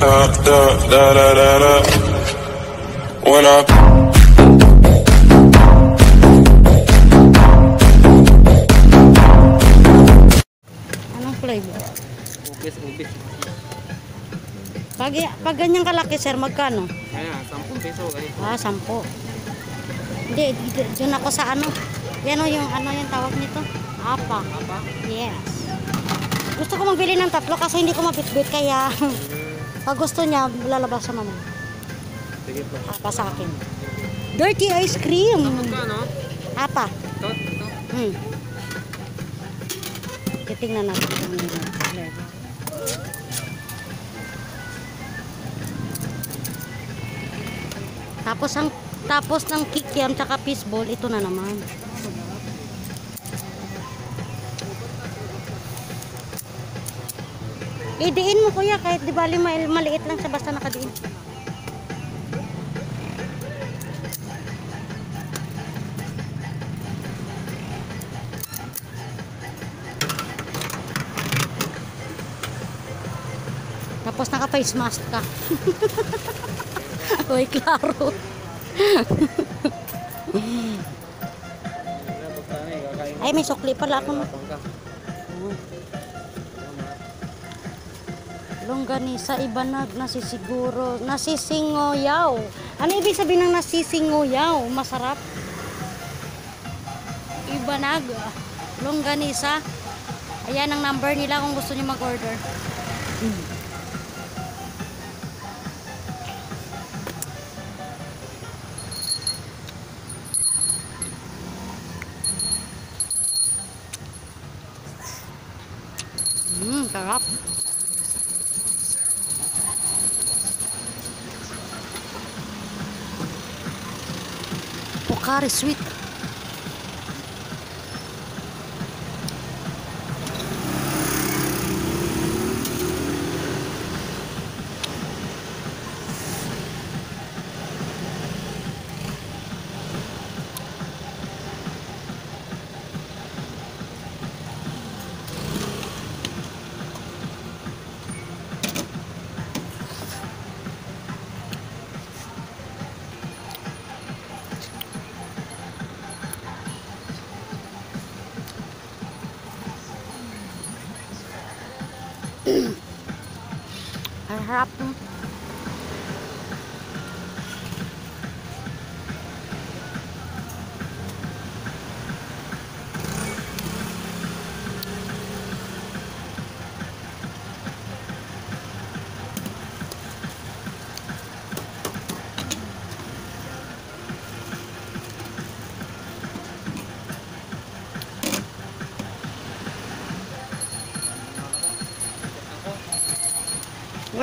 Da, da, da, da, da, da. When I. Pag, pag ganyan kalaki, sir, magkano? Kaya, 10 peso kayo. Ah, sampo. Hindi, d- dun ako sa ano. Yan o yung ano yung tawag nito? Apa. Apa? Yes. Gusto ko magbili ng tatlo kasi hindi ko mabitbit kaya pag gusto niya, lalabas sa mama. Sige po. Apa sa akin. Dirty ice cream. Magkano? Apa. Ito, ito. Hmm. Titingnan natin kung ano. Tapos ang tapos ng kikiam tsaka fishball, ito na naman. Idiin mo kuya kahit di bali ma- maliit lang siya basta nakadiin. Tapos naka face mask ka. Uy, klaro. Ay, may sukli pala ako. no. Longganisa, ibanag, nasisiguro, nasisingoyaw. Ano ibig sabihin ng nasisingoyaw? Masarap. Ibanag, longganisa. Ayan ang number nila kung gusto niyo mag-order. Mmm, sarap. curry sweet harap. mm.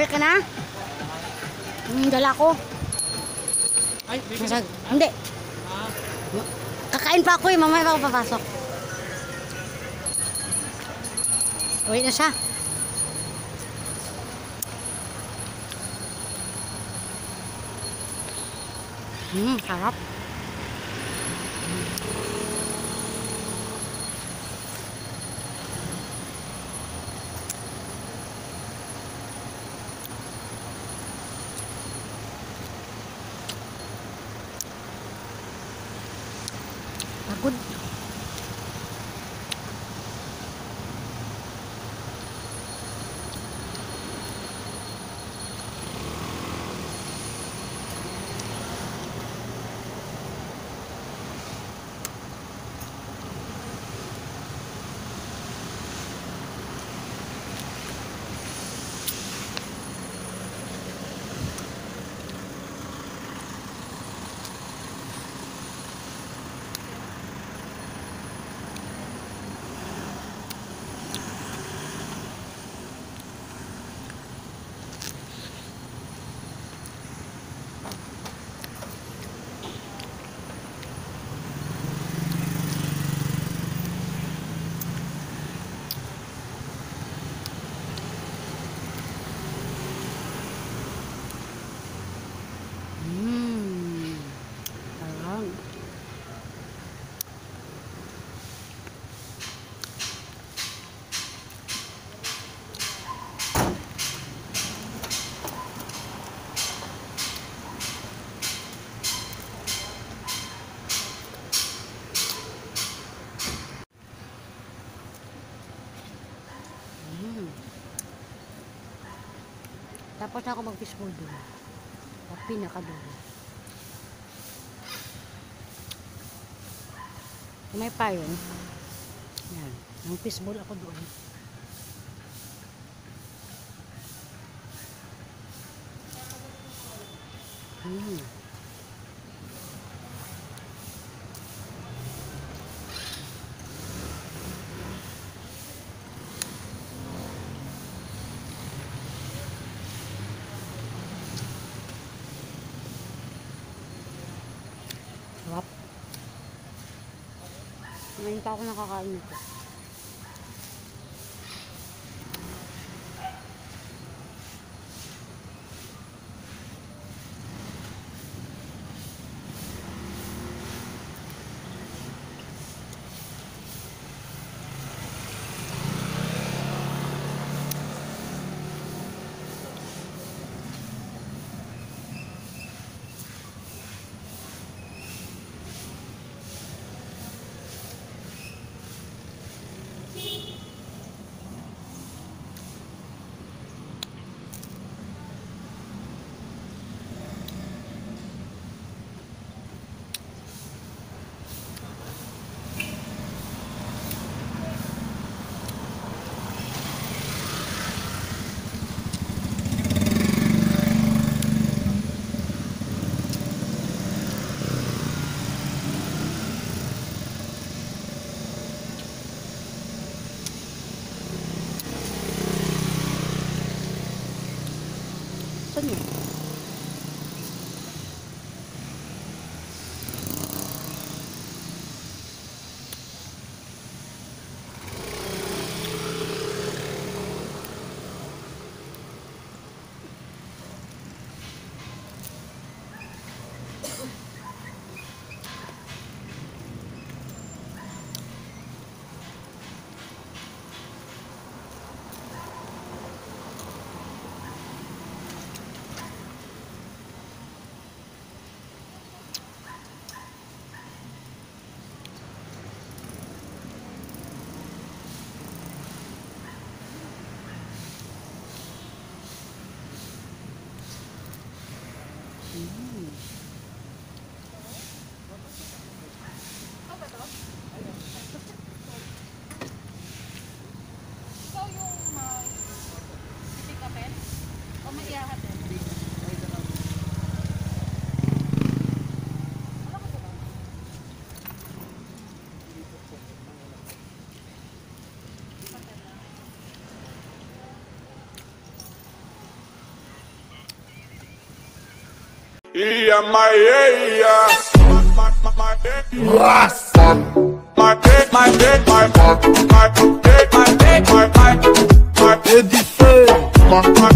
Uwi ka na? Dala ko. Ay. Nasag, hindi. Ah, Kakain pa ako eh. Mamaya pa ako papasok. Uwi na siya. Hmm, sarap. Tapos ako mag-fishbowl doon. Sa pinakadulo. May pa yun. Yan. Ang fishbowl ako doon. Hmm. Ngayon pa ako nakakain nito. Ладно? E ia maieia. Raça. Edição.